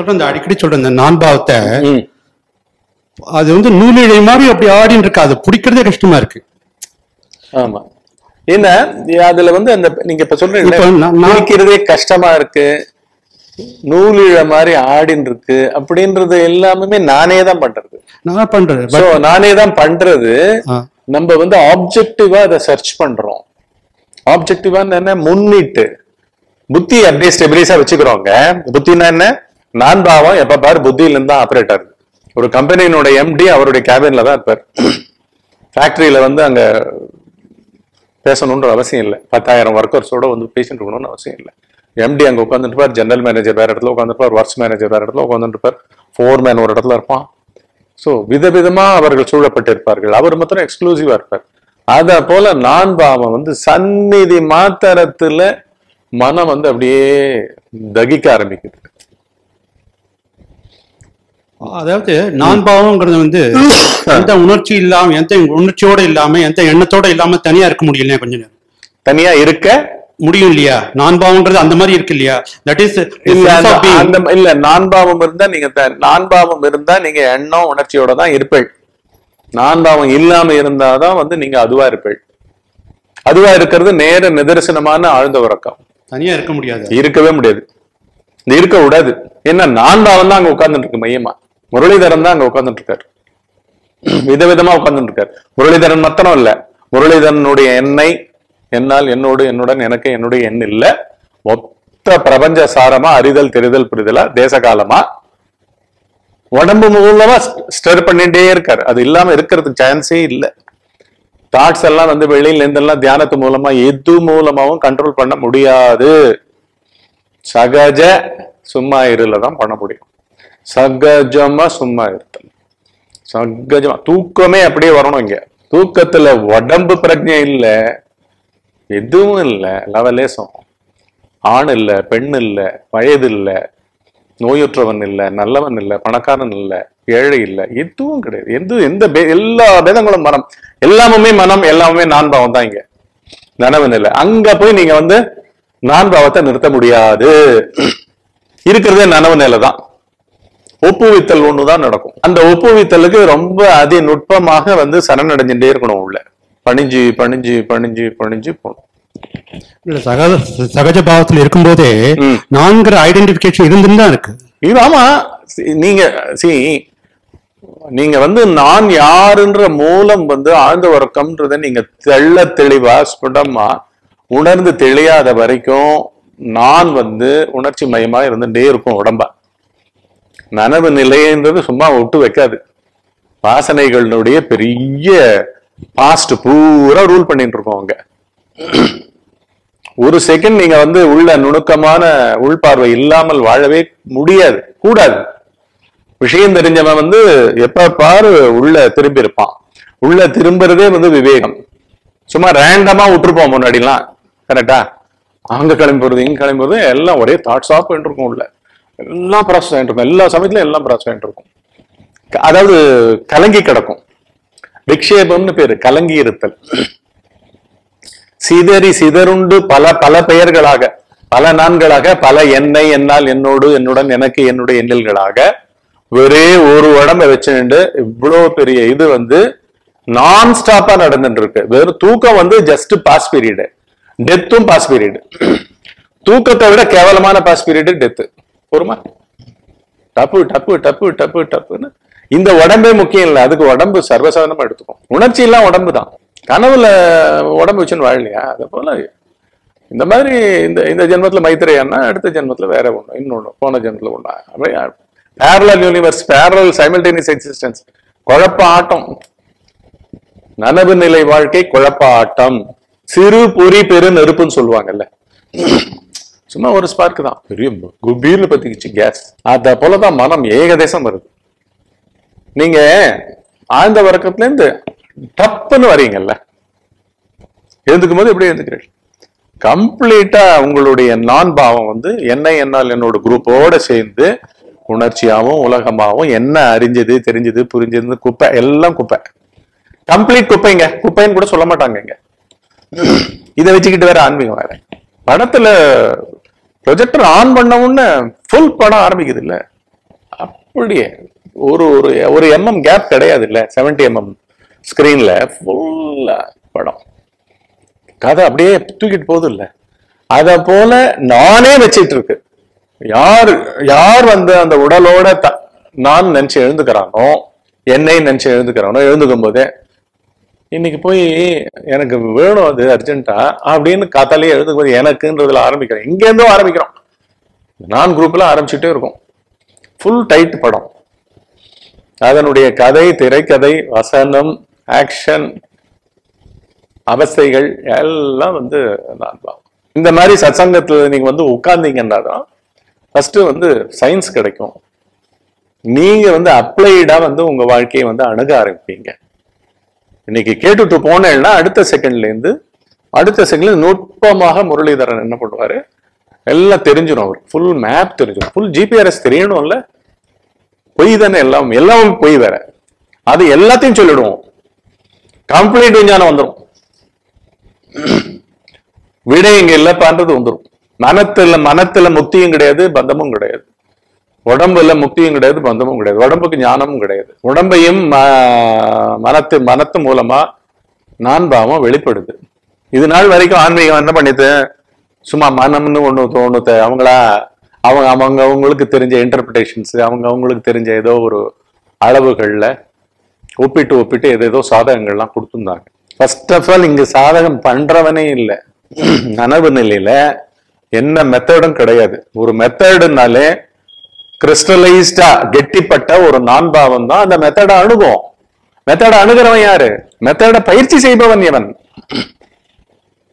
சொல்ற இந்த அடிக்கடி சொல்ற இந்த நான் பாவத்தை ம். அது வந்து நூலிழை மாதிரி அப்படி ஆடின்னு இருக்கு? அது பிடிக்கிறதே கஷ்டமா இருக்கு. ஆமா. என்ன அதுல வந்து அந்த நீங்க இப்ப சொல்றீங்க கஷ்டமா இருக்கு. நூலிழ மாதிரி ஆடின்னு இருக்கு. அப்படின்றது எல்லாமே நானே தான் பண்றது. நான் பண்றேன் சோ நானே தான் பண்றது. நம்ம வந்து ஆப்ஜெக்டிவா அதை சர்ச் பண்றோம். ஆப்ஜெக்டிவா என்ன? முன்னிட்டு. புத்தி அப்படியே ஸ்டெபிலைஸா வச்சுக்கிறோங்க. புத்தினா என்ன? நான் பாவம் எப்ப பாரு புத்தியில இருந்து தான் ஆப்ரேட் ஆகுது. ஒரு கம்பெனியினுடைய எம்டி அவருடைய கேபின்ல தான் இருப்பார். ஃபேக்டரியில வந்து அங்க பேசணுன்ற அவசியம் இல்லை. பத்தாயிரம் ஒர்க்கர்ஸோட வந்து பேசிட்டு இருக்கணும்னு அவசியம் இல்லை. எம்டி அங்க உட்காந்துருப்பார் ஜெனரல் மேனேஜர் வேற இடத்துல உட்காந்துருப்பார் ஒர்க்ஸ் மேனேஜர் வேற இடத்துல உட்காந்துருப்பார் ஃபோர் மேன் ஒரு இடத்துல இருப்பான். ஸோ விதவிதமா அவர்கள் சூழப்பட்டிருப்பார்கள். அவர் மாத்திரம் எக்ஸ்க்ளூசிவா இருப்பார். அத போல நான் பாவம் வந்து சந்நிதி மாத்திரத்துல மனம் வந்து அப்படியே தகிக்க ஆரம்பிக்குது. அதாவது நான் பாவம்ங்கிறது வந்து எந்த உணர்ச்சி இல்லாம எந்த உணர்ச்சியோட இல்லாம எந்த எண்ணத்தோட இல்லாம தனியா இருக்க முடியல கொஞ்ச நேரம்? தனியா இருக்க முடியும் இல்லையா? நான் பாவம்ன்றது அந்த மாதிரி இருக்கு இல்லையா? தட் இஸ் அந்த- இல்ல நான் பாவம் இருந்தா நீங்க நான் பாவம் இருந்தா நீங்க எண்ணம் உணர்ச்சியோட தான் இருப்பீள். நான் பாவம் இல்லாம இருந்தாதான் வந்து நீங்க அதுவா இருப்பீள். அதுவா இருக்கிறது நேர நிதர்சனமான ஆழ்ந்த உறக்கம். தனியா இருக்க முடியாது. இருக்கவே முடியாது. இருக்க விடாது. ஏன்னா நான் பாவம் தான் அங்க உட்கார்ந்துட்டு இருக்கு மையமா. முரளிதரன் தான் அங்க உட்கார்ந்துட்டு இருக்காரு விதவிதமா உட்கார்ந்துட்டு இருக்காரு முரளிதரன் மத்தனம் இல்ல. முரளிதரனுடைய எண்ணெய் என்னால் என்னோடு என்னுடன் எனக்கு என்னுடைய எண் இல்ல. மொத்த பிரபஞ்ச சாரமா அறிதல் தெரிதல் புரிதலா தேச காலமா உடம்பு மூலமா ஸ்டர் பண்ணிட்டே இருக்காரு. அது இல்லாம இருக்கிறதுக்கு சான்ஸே இல்ல. தாட்ஸ் எல்லாம் வந்து வெளியில இருந்து எல்லாம் தியானத்து மூலமா எது மூலமாவும் கண்ட்ரோல் பண்ண முடியாது. சகஜ சும்மா இருல தான் பண்ண முடியும். சகஜமா சும்மா இருத்தல். சகஜமா. தூக்கமே அப்படியே வரணும் இங்க. தூக்கத்துல உடம்பு பிரஜை இல்லை எதுவும் இல்லை லவலேசம் ஆண் இல்லை பெண் இல்லை வயது இல்லை நோயுற்றவன் இல்லை நல்லவன் இல்லை பணக்காரன் இல்லை ஏழை இல்லை எதுவும் கிடையாது. எந்த எந்த எல்லா பேதங்களும் மனம். எல்லாமுமே மனம் எல்லாமே நான் பாவம் தான் இங்க. நனவு நிலை அங்க போய் நீங்க வந்து நான் பாவத்தை நிறுத்த முடியாது. இருக்கிறதே நனவு நிலை தான் ஒப்புவித்தல் ஒண்ணுதான் நடக்கும். அந்த ஒப்புவித்தலுக்கு ரொம்ப அதி நுட்பமாக வந்து சரணடைஞ்சுட்டே இருக்கணும் உள்ள. பணிஞ்சு பணிஞ்சு பணிஞ்சு பணிஞ்சு போகணும். இல்ல சகஜ சகஜ பாவத்துல இருக்கும்போதே ம். நான்கிற ஐடென்டிபிகேஷன் இருந்துன்னு தான் இருக்கு. இது ஆமா. சி- நீங்க சி நீங்க வந்து நான் யாருன்ற மூலம் வந்து ஆழ்ந்த உறக்கம்ன்றத நீங்க தெள்ள தெளிவா ஸ்புடமா உணர்ந்து தெளியாத வரைக்கும் நான் வந்து உணர்ச்சி மயமா இருந்துட்டே இருக்கும் உடம்பா. நனவு நிலைன்றது சும்மா விட்டு வைக்காது. வாசனைகளுடைய பெரிய பாஸ்ட் பூரா ரூல் பண்ணிட்டு இருக்கோம் அங்க. ஒரு செகண்ட் நீங்க வந்து உள்ள நுணுக்கமான உள்பார்வை இல்லாமல் வாழவே முடியாது கூடாது. விஷயம் தெரிஞ்சவன் வந்து எப்ப பாரு உள்ள திரும்பி இருப்பான் உள்ள திரும்புறதே வந்து விவேகம். சும்மா ரேண்டமா விட்டுருப்போம் முன்னாடிலாம். கரெக்டா அங்க கிளம்பி போறது இங்க கிளம்பி போறது எல்லாம் ஒரே தாட்ஸ் ஆஃப் இருக்கும் உள்ள. எல்லாம் ப்ராசஸ் ஆகிட்டு இருக்கும். எல்லா சமயத்திலும் எல்லாம் ப்ராசஸ் ஆகிட்டு இருக்கும். அதாவது கலங்கி கிடக்கும். விக்ஷேபம்னு பேரு கலங்கி இருத்தல். சிதறி சிதறுண்டு பல பல பெயர்களாக பல நான்களாக பல என்னை என்னால் என்னோடு என்னுடன் எனக்கு என்னுடைய எண்ணில்களாக ஒரே ஒரு உடம்ப வச்சுட்டு இவ்வளவு பெரிய இது வந்து நான் ஸ்டாப்பா நடந்துட்டு இருக்கு வெறும் தூக்கம் வந்து ஜஸ்ட் பாஸ் பீரியடு டெத்தும் பாஸ் பீரியடு தூக்கத்தை விட கேவலமான பாஸ் பீரியடு டெத்து பொறுமா டப்பு டப்பு டப்பு டப்பு டப்புன்னு. இந்த உடம்பே முக்கியம் இல்லை. அதுக்கு உடம்பு சர்வசாதாரணமா எடுத்துக்கும். உணர்ச்சி எல்லாம் உடம்பு தான். கனவுல உடம்பு வச்சுன்னு வாழலையா? அது போல. இந்த மாதிரி இந்த இந்த ஜென்மத்துல மைத்திரையானா அடுத்த ஜென்மத்துல வேற ஒன்று இன்னொன்று போன ஜென்மத்துல ஒண்ணா. அப்படியே parallel universe parallel simultaneous existence குழப்ப ஆட்டம் நனவு நிலை வாழ்க்கை குழப்ப ஆட்டம் சிறு பொறி பெரு நெருப்புன்னு சொல்லுவாங்கல்ல. சும்மா ஒரு ஸ்பார்க் தான். பெரிய குபீர்னு பத்திக்கிச்சு கேஸ் அத போலதான் மனம் ஏகதேசம் வருது. நீங்க ஆழ்ந்த வர்க்கத்துல இருந்து டப்புன்னு வரீங்கல்ல எழுந்துக்கும் போது எப்படி எழுந்துக்கிறீர்கள்? கம்ப்ளீட்டா உங்களுடைய நான் பாவம் வந்து என்ன என்னால் என்னோட குரூப்போட சேர்ந்து உணர்ச்சியாகவும் உலகமாவும் என்ன அறிஞ்சது தெரிஞ்சது புரிஞ்சது குப்பை எல்லாம் குப்பை. கம்ப்ளீட் குப்பைங்க குப்பைன்னு கூட சொல்ல மாட்டாங்க இங்க. இதை வச்சுக்கிட்டு வேற ஆன்மீகம் வேற. படத்துல ப்ரொஜெக்டர் ஆன் பண்ண உடனே ஃபுல் படம் ஆரம்பிக்குது இல்ல அப்படியே ஒரு ஒரு ஒரு எம்எம் கேப் கிடையாது இல்ல செவன்டி எம்எம் ஸ்க்ரீனில் ஃபுல்லா படம். கதை அப்படியே தூக்கிட்டு போகுது இல்ல அத போல நானே வச்சிட்டு இருக்கு. யார் யார் வந்து அந்த உடலோட த- நான் நினைச்சு எழுந்துக்கிறானோ என்னை நினைச்சு எழுந்துக்கிறானோ எழுந்துக்கும் போதே இன்னைக்கு போய் எனக்கு வேணும் அது அர்ஜென்ட்டா அப்படின்னு காத்தாலே எழுதும்போது எனக்குன்றதுல ஆரம்பிக்கிறோம். இங்க ஆரம்பிக்கிறோம் நான் குரூப்ல ஆரம்பிச்சுட்டே இருக்கும். ஃபுல் டைட் படம். அதனுடைய கதை திரைக்கதை வசனம் ஆக்ஷன் அவஸ்தைகள் எல்லாம் வந்து நான் தான் இந்த மாதிரி சத்சங்கத்தில் நீங்கள் வந்து உட்கார்ந்தீங்கன்னா தான் ஃபஸ்ட்டு வந்து சயின்ஸ் கிடைக்கும். நீங்கள் வந்து அப்ளைடாக வந்து உங்கள் வாழ்க்கையை வந்து அணுக ஆரம்பிப்பீங்க. இன்னைக்கு கேட்டுட்டு போனேன்னா அடுத்த செகண்ட்லேருந்து அடுத்த செகண்ட்ல நுட்பமாக முரளிதரன் என்ன பண்ணுவாரு? எல்லாம் தெரிஞ்சிடும் அவர். ஃபுல் மேப் தெரிஞ்சிடும் ஃபுல் ஜிபிஆர்எஸ் தெரியணும்ல? பொய் தானே எல்லாம். எல்லாம் பொய் வேற. அது எல்லாத்தையும் சொல்லிடுவோம். கம்ப்ளீட் விஞ்ஞானம் வந்துடும் விடை இங்க இல்லப்பான்றது வந்துடும் மனத்துல மனத்துல முக்தியும் கிடையாது பந்தமும் கிடையாது. உடம்புல முக்தியும் கிடையாது பந்தமும் கிடையாது. உடம்புக்கு ஞானமும் கிடையாது. உடம்பையும் ம- மனத்து மனத்து மூலமா நான் பாவம் வெளிப்படுது. இது நாள் வரைக்கும் ஆன்மீகம் என்ன பண்ணிது சும்மா மனம்னு ஒண்ணு தோணுது. அவங்களா அவங்க அவங்க அவங்களுக்கு தெரிஞ்ச இன்டர்பிரிட்டேஷன்ஸ் அவங்க அவங்களுக்கு தெரிஞ்ச ஏதோ ஒரு அளவுகளில் ஒப்பிட்டு ஒப்பிட்டு ஏதோ ஏதோ சாதகங்கள்லாம் கொடுத்துருந்தாங்க. ஃபர்ஸ்ட் ஆஃப் ஆல் இங்கே சாதகம் பண்ணுறவனே இல்லை. நனவு நிலையில் என்ன மெத்தடும் கிடையாது. ஒரு மெத்தடுனாலே கிறிஸ்டலைஸ்டா கெட்டிப்பட்ட ஒரு நான்பாவம் தான் அந்த மெத்தடை அணுகும். மெத்தடை அணுகிறவன் யாரு? மெத்தடை பயிற்சி செய்பவன் எவன்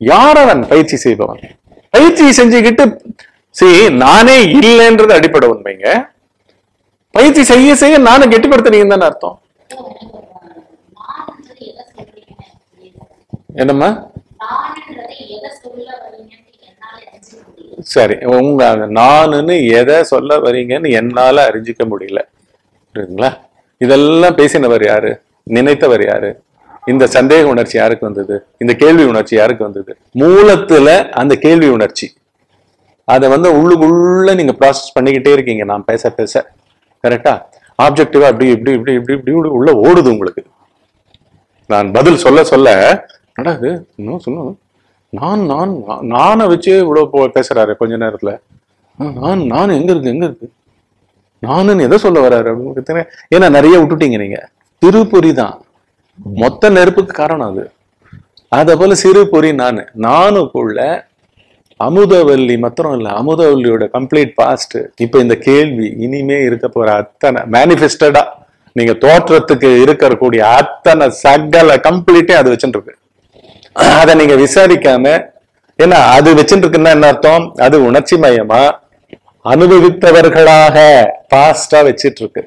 யார் அவன் பயிற்சி செய்பவன்? பயிற்சி செஞ்சுக்கிட்டு see நானே இல்லைன்றது அடிப்படை உண்மைங்க. பயிற்சி செய்ய செய்ய நானும் கெட்டிப்படுத்துறீங்கன்னு தானே அர்த்தம். என்னம்மா நான்ன்றதை எதை சொல்ல வரீங்கன்னு என்னால தெரிஞ்சுக்க முடியல. சரி உங்க நானுன்னு எதை சொல்ல வரீங்கன்னு என்னால அறிஞ்சிக்க முடியல. புரியுதுங்களா? இதெல்லாம் பேசினவர் யாரு? நினைத்தவர் யாரு? இந்த சந்தேக உணர்ச்சி யாருக்கு வந்தது? இந்த கேள்வி உணர்ச்சி யாருக்கு வந்தது? மூலத்துல அந்த கேள்வி உணர்ச்சி. அதை வந்து உள்ளுக்குள்ள நீங்க ப்ராசஸ் பண்ணிக்கிட்டே இருக்கீங்க நான் பேச பேச. கரெக்டா ஆப்ஜெக்டிவா அப்படி இப்படி இப்படி இப்படி இப்படி இப்படி உள்ள ஓடுது உங்களுக்கு. நான் பதில் சொல்ல சொல்ல என்னடா இது? இன்னும் சொல்லணும் நான் நான் நானை வச்சே இவ்வளவு போ- பேசுறாரு கொஞ்ச நேரத்துல. நான் நான் எங்க இருக்கு எங்க இருக்கு நானுன்னு எதை சொல்ல வர்றாரு? அப்படின்னு ஏன்னா நிறைய விட்டுட்டீங்க நீங்க. திருப்பொறி தான். மொத்த நெருப்புக்கு காரணம் அது. அத போல சிறு பொறி நானு. நானுக்குள்ள அமுதவல்லி மாத்திரம் இல்ல. அமுதவல்லியோட கம்ப்ளீட் பாஸ்ட் இப்ப இந்த கேள்வி இனிமே இருக்க போற அத்தனை மேனிஃபெஸ்டடா நீங்க தோற்றத்துக்கு இருக்கக்கூடிய அத்தனை சகல கம்ப்ளீட்டே அது வச்சுட்டு இருக்கு அதை நீங்க விசாரிக்காம ஏன்னா அது வச்சுட்டு இருக்குன்னா என்ன அர்த்தம்? அது உணர்ச்சி மயமா? அனுபவித்தவர்களாக பாஸ்டா வச்சிட்டு இருக்கு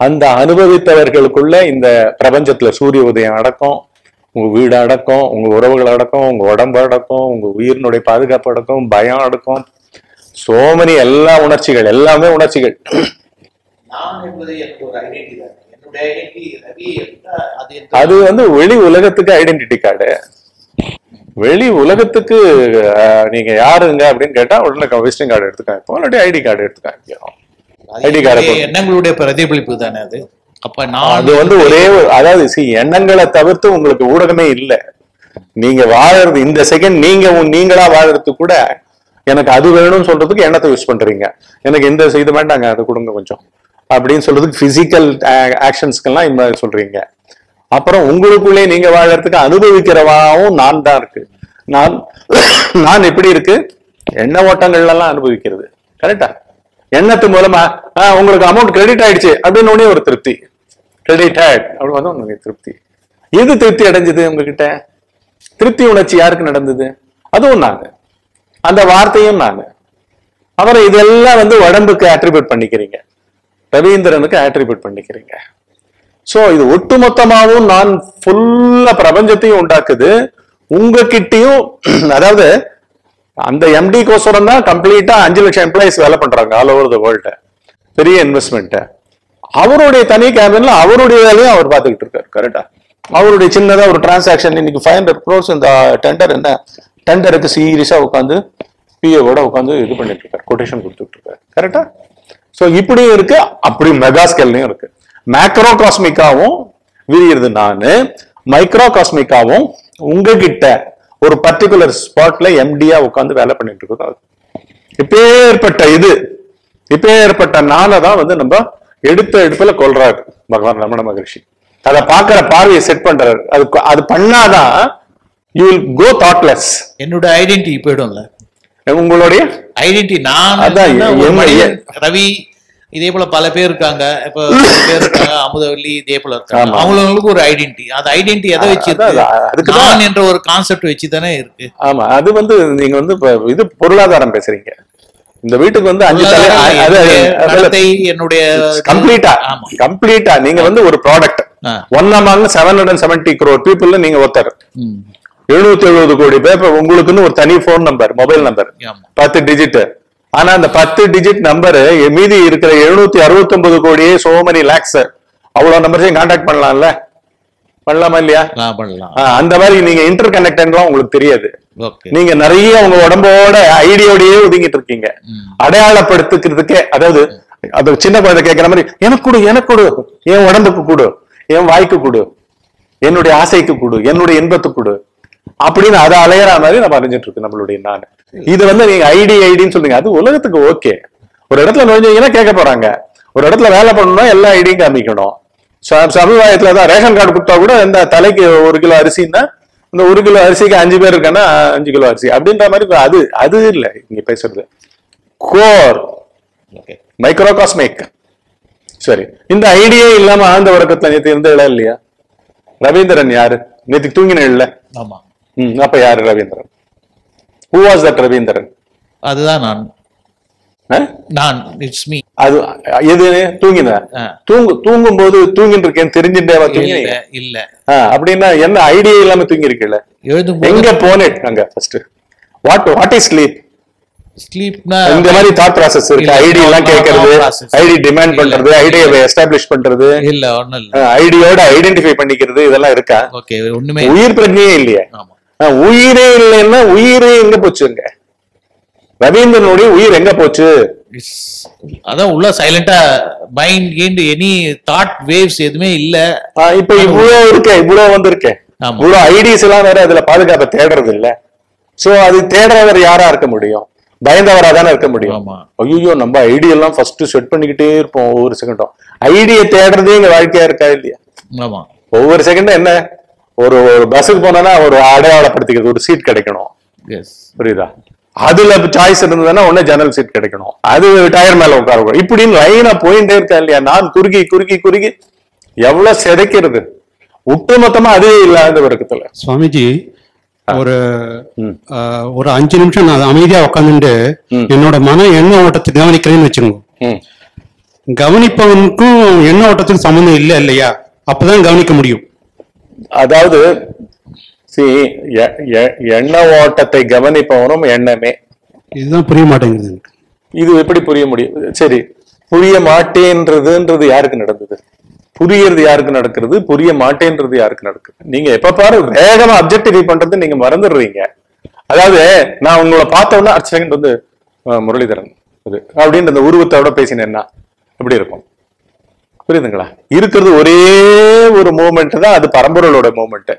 அந்த அனுபவித்தவர்களுக்குள்ள இந்த பிரபஞ்சத்துல சூரிய உதயம் அடக்கம் உங்க வீடு அடக்கம் உங்க உறவுகள் அடக்கம் உங்க உடம்பு அடக்கம் உங்க உயிரினுடைய பாதுகாப்பு அடக்கம் பயம் அடக்கம் சோமனி எல்லா உணர்ச்சிகள் எல்லாமே உணர்ச்சிகள். அது வந்து வெளி உலகத்துக்கு ஐடென்டிட்டி கார்டு வெளி உலகத்துக்கு நீங்க யாருங்க அப்படின்னு கேட்டா உடனே விசிட்டிங் கார்டு எடுத்துக்காங்க. இல்லாட்டி ஐடி கார்டு எடுத்துக்காங்க. அது ஐடி கார்டை எண்ணங்களுடைய பிரதிபலிப்பு தானே அது? அப்ப நான் அது வந்து ஒரே அதாவது see, எண்ணங்களை தவிர்த்து உங்களுக்கு ஊடகமே இல்லை. நீங்க வாழறது இந்த செகண்ட் நீங்க நீங்களா வாழறதுக்கு கூட எனக்கு அது வேணும்னு சொல்றதுக்கு எண்ணத்தை யூஸ் பண்றீங்க? எனக்கு இந்த இது வேண்டாங்க அது கொடுங்க கொஞ்சம். அப்படின்னு சொல்றதுக்கு பிசிக்கல் ஆக்ஷன்ஸ்க்கெல்லாம் இந்த மாதிரி சொல்றீங்க. அப்புறம் உங்களுக்குள்ளே நீங்க வாழறதுக்கு அனுபவிக்கிறவாவும் நான் தான் இருக்கு. நான் நான் எப்படி இருக்கு? எண்ண ஓட்டங்கள்லாம் அனுபவிக்கிறது. கரெக்டா எண்ணத்து மூலமா உங்களுக்கு அமௌண்ட் கிரெடிட் ஆயிடுச்சு அப்படின்னு உடனே ஒரு திருப்தி. கிரெடிட் ஆட் அப்படி வந்து உங்களுக்கு திருப்தி. எது திருப்தி அடைஞ்சது உங்ககிட்ட? திருப்தி உணர்ச்சி யாருக்கு நடந்தது? அதுவும் நாங்க அந்த வார்த்தையும் நாங்க அப்புறம் இதெல்லாம் வந்து உடம்புக்கு ஆட்ரிபியூட் பண்ணிக்கிறீங்க. ரவீந்திரனுக்கு ஆட்ரிபியூட் பண்ணிக்கிறீங்க. சோ இது ஒட்டுமொத்தமாவும் நான் ஃபுல்லா பிரபஞ்சத்தையும் உண்டாக்குது. உங்ககிட்டயும் அதாவது அந்த எம்டி கோசரம் தான் கம்ப்ளீட்டா அஞ்சு லட்சம் எம்ப்ளாயிஸ் வேலை பண்றாங்க ஆல் ஓவர் த வேர்ல்டு பெரிய இன்வெஸ்ட்மெண்ட் அவருடைய தனி கேபின்ல அவருடைய வேலையும் அவர் பார்த்துக்கிட்டு இருக்காரு கரெக்டா அவருடைய சின்னதா ஒரு டிரான்சாக்ஷன் இன்னைக்கு ஃபைவ் ஹண்ட்ரட் க்ரோஸ் இந்த டெண்டர் என்ன? டெண்டருக்கு சீரியஸா உட்காந்து பிஏவோட உட்காந்து இது பண்ணிட்டு இருக்காரு கொட்டேஷன் கொடுத்துட்டு இருக்காரு கரெக்டா ஸோ இப்படியும் இருக்கு அப்படி மெகா ஸ்கேல்லையும் இருக்கு. மேக்ரோ காஸ்மிக்காவும் விரியுறது நானு. மைக்ரோ காஸ்மிக்காவும் உங்ககிட்ட ஒரு பர்டிகுலர் ஸ்பாட்ல எம்டியா உட்காந்து வேலை பண்ணிட்டு இருக்கோம். அது இப்பேற்பட்ட இது இப்பேற்பட்ட நாளை தான் வந்து நம்ம எடுத்த எடுப்புல கொள்றாரு பகவான் ரமண மகரிஷி. அதை பார்க்கிற பார்வையை செட் பண்றாரு. அது அது பண்ணாதான் யூ வில் கோ தாட்லெஸ் என்னோட ஐடென்டிட்டி போயிடும்ல. உங்களுடைய? ஐடென்டி நான் அதான், ரவி இதே போல பல பேர் இருக்காங்க. இப்ப பேர் இருக்காங்க. அமுதவல்லி இதே போல இருக்காங்க. அவங்களுக்கு ஒரு ஐடென்டி அந்த ஐடென்டி எதை வச்சு அதான், இருக்கு? அதான், அதுக்குதான். நான் என்ற ஒரு கான்செப்ட் வச்சு தானே இருக்கு. ஆமா. அது வந்து நீங்க வந்து இது பொருளாதாரம் பேசுறீங்க. இந்த வீட்டுக்கு வந்து அஞ்சு தலை என்னுடைய கம்ப்ளீட்டா கம்ப்ளீட்டா நீங்க வந்து ஒரு product. One among seven hundred seventy crore பீப்புள்ல நீங்க ஒருத்தர். எழுநூத்தி எழுபது கோடி பேர் உங்களுக்குன்னு ஒரு தனி போன் நம்பர் மொபைல் நம்பர் பத்து டிஜிட் ஆனா அந்த பத்து டிஜிட் நம்பர் மீதி இருக்கிற எழுநூத்தி அறுபத்தி ஒன்பது கோடியே சோ many லேக்ஸ் அவ்வளவு நம்பர்ஸையும் கான்டாக்ட் பண்ணலாம்ல? பண்ணலாமா இல்லையா? பண்ணலாம். அந்த மாதிரி நீங்க இன்டர் கனெக்டன்லாம் உங்களுக்கு தெரியாது. நீங்க நிறைய உங்க உடம்போட ஐடியோடயே ஒதுங்கிட்டு இருக்கீங்க. அடையாளப்படுத்துக்கிறதுக்கே அதாவது அது சின்ன குழந்தை கேட்கிற மாதிரி எனக்கு கொடு எனக்கு கொடு. என் உடம்புக்கு கொடு. என் வாய்க்கு கொடு. என்னுடைய ஆசைக்கு கொடு. என்னுடைய இன்பத்துக்கு கொடு. அப்படின்னு அதை அலையற மாதிரி நம்ம அறிஞ்சிட்டு இருக்கு நம்மளுடைய நான் இது வந்து நீங்க ஐடி ஐடின்னு சொல்றீங்க அது உலகத்துக்கு ஓகே. ஒரு இடத்துல நுழைஞ்சீங்கன்னா கேட்க போறாங்க. ஒரு இடத்துல வேலை பண்ணணும்னா எல்லா ஐடியும் காமிக்கணும். சமுதாயத்துல தான் ரேஷன் கார்டு கொடுத்தா கூட இந்த தலைக்கு ஒரு கிலோ அரிசின்னா இந்த ஒரு கிலோ அரிசிக்கு அஞ்சு பேர் இருக்கான்னா அஞ்சு கிலோ அரிசி. அப்படின்ற மாதிரி அது அது இல்ல. இங்க பேசுறது. கோர் ஓகே மைக்ரோகாஸ்மிக் சரி. இந்த ஐடியே இல்லாம ஆழ்ந்த உறக்கத்துல நேத்து இருந்த இடம் இல்லையா? ரவீந்திரன் யாரு? நேத்து தூங்கின இல்ல? ஆமா. அப்ப யாரு Ravindran? Who was that Ravindran? அதுதான் நான்? நான் இட்ஸ் மீ அது எது? தூங்கின. தூங்கு தூங்கும் போது தூங்கிட்டு இருக்கேன் தெரிஞ்சுட்டேவா தூங்கினீங்க இல்ல. அப்படின்னா என்ன ஐடியா இல்லாம தூங்கி இருக்கல எழுதும் எங்க போனேன் அங்க first what what is sleep ஸ்லீப்னா இந்த மாதிரி தாட் ப்ராசஸ் இருக்கு. ஐடி எல்லாம் process. ஐடி டிமாண்ட் பண்றது ஐடியை எஸ்டாப்ளிஷ் பண்றது. இல்ல ஒண்ணும் இல்ல. ஐடியோட ஐடென்டிஃபை பண்ணிக்கிறது இதெல்லாம் இருக்கா? ஓகே ஒண்ணுமே. உயிர் பிரஜையே இல்லையே. ஆமா. உயிரே இல்லைன்னா உயிரே எங்க போச்சுங்க? ரவீந்திரனுடைய உயிர் எங்க போச்சு? அதான் உள்ள சைலண்டா mind kind any thought waves எதுவுமே இல்ல. இப்ப இவ்வளவு இருக்கே இவ்வளவு வந்திருக்கே. ஆமா. இவ்வளவு ஐடிஸ் எல்லாம் வேற அதுல பாதுகாப்பை தேடுறது இல்ல சோ அது தேடுறவர் யாரா இருக்க முடியும்? பயந்தவரா தானே இருக்க முடியும். ஐயோ நம்ம ஐடி எல்லாம் ஃபர்ஸ்ட் செட் பண்ணிக்கிட்டே இருப்போம் ஒவ்வொரு செகண்டும் ஐடியை தேடுறதே எங்க வாழ்க்கையா இருக்கா இல்லையா? ஒவ்வொரு செகண்டும் என்ன? ஒரு ஒரு பஸ்ஸுக்கு போனோம்னா ஒரு அடையாளப்படுத்திக்கிறது ஒரு சீட் கிடைக்கணும். எஸ் புரியுதா? அதுல சாய்ஸ் இருந்ததுன்னா உடனே ஜன்னல் சீட் கிடைக்கணும். அது டயர் மேல உட்கார இப்படின்னு லைனா போயிட்டே இருக்கா இல்லையா? நான் குறுகி குறுகி குறுகி எவ்வளவு சிதைக்கிறது? ஒட்டுமொத்தமா அதே இல்லாத வர்க்கத்துல. சுவாமிஜி ஒரு ஒரு அஞ்சு நிமிஷம் நான் அமைதியா உட்காந்துட்டு. என்னோட மன எண்ண ஓட்டத்தை கவனிக்கிறேன்னு வச்சுக்கோங்க. ம். கவனிப்பவனுக்கும் எண்ண ஓட்டத்துக்கும் சம்மந்தம் இல்லை இல்லையா? அப்பதான் கவனிக்க முடியும். அதாவது எ- எண்ண ஓட்டத்தை கவனிப்பவனும் எண்ணமே. இதுதான் புரிய மாட்டேங்குது இது எப்படி புரிய முடியும்? சரி புரிய மாட்டேன்றதுன்றது யாருக்கு நடந்தது? புரியறது யாருக்கு நடக்கிறது? புரிய மாட்டேன்றது யாருக்கு நடக்குது? நீங்க எப்ப பாரு வேகமா அப்ஜெக்டிஃபை பண்றது நீங்க மறந்துடுறீங்க. அதாவது நான் உங்களை பார்த்த உடனே அடுத்த செகண்ட் வந்து முரளிதரன். இது அப்படின்ற அந்த உருவத்தோட பேசினேன்னா எப்படி இருக்கும்? புரியுதுங்களா? இருக்கிறது ஒரே ஒரு மூமெண்ட் தான் அது பரம்பொருளோட மூமெண்ட்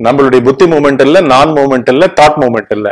நம்மளுடைய புத்தி மூமெண்ட் இல்ல நான் மூமெண்ட் இல்ல தாட் மூமெண்ட் இல்ல.